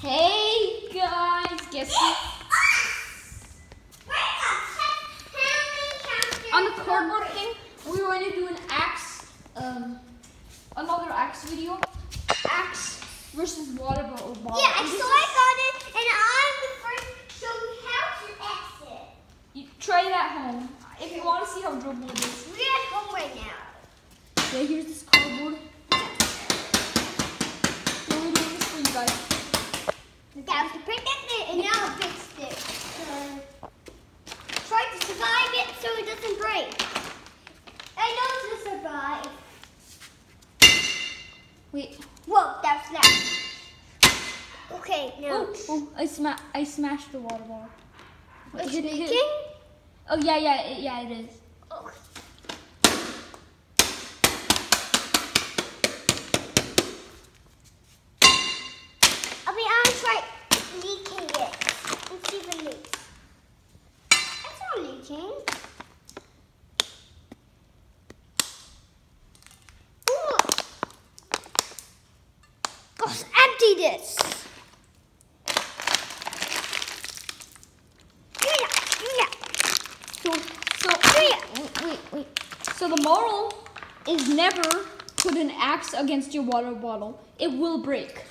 Hey guys, guess what? On the cardboard thing, we were going to do an axe, um, another axe video. Axe versus water bottle. bottle. Yeah, I And is- I got it, and I'm the first show you how to exit. You try it at home. If you want to see how durable it is. We're at home right now. Yeah, here's this cardboard. We're doing this for you guys. That was to protect it, and now I fixed it. So, try to survive it so it doesn't break. I know to survive. Wait. Whoa, that's that. Okay, now. Oh, oh I sma- I smashed the water bottle. Wait, it, hit it. leaking? Oh yeah, yeah, it, yeah, it is. Oh. I mean, I'm try leaking it. Let's see if it leaks. Ooh. Let's empty this. So, so wait, wait. So the moral is never put an axe against your water bottle. It will break.